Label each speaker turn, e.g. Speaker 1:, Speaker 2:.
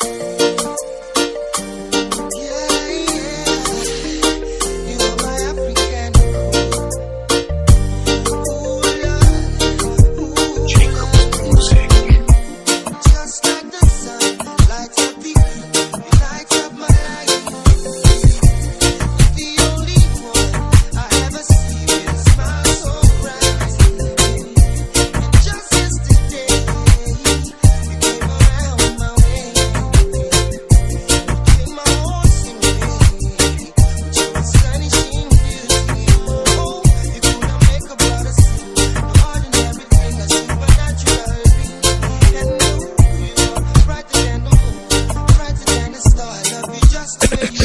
Speaker 1: Bye. Bastard.